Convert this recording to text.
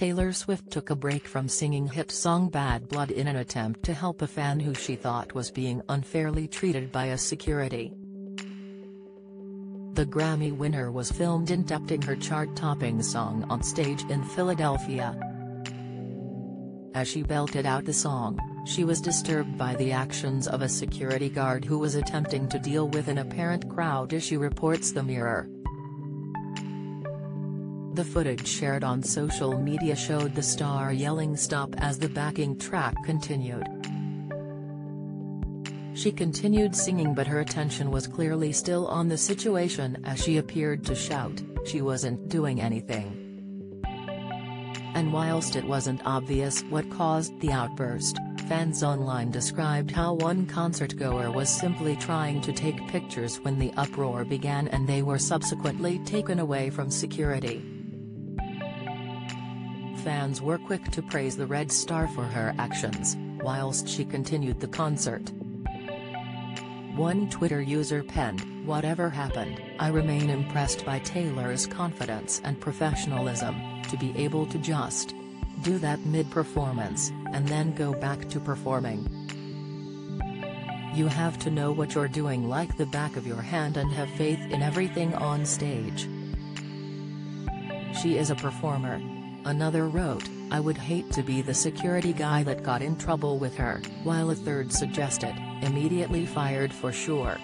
Taylor Swift took a break from singing hit song Bad Blood in an attempt to help a fan who she thought was being unfairly treated by a security. The Grammy winner was filmed interrupting her chart-topping song on stage in Philadelphia. As she belted out the song, she was disturbed by the actions of a security guard who was attempting to deal with an apparent crowd issue reports The Mirror. The footage shared on social media showed the star yelling stop as the backing track continued. She continued singing but her attention was clearly still on the situation as she appeared to shout, she wasn't doing anything. And whilst it wasn't obvious what caused the outburst, fans online described how one concertgoer was simply trying to take pictures when the uproar began and they were subsequently taken away from security. Fans were quick to praise the Red Star for her actions, whilst she continued the concert. One Twitter user penned, Whatever happened, I remain impressed by Taylor's confidence and professionalism, to be able to just do that mid-performance, and then go back to performing. You have to know what you're doing like the back of your hand and have faith in everything on stage. She is a performer, Another wrote, I would hate to be the security guy that got in trouble with her, while a third suggested, immediately fired for sure.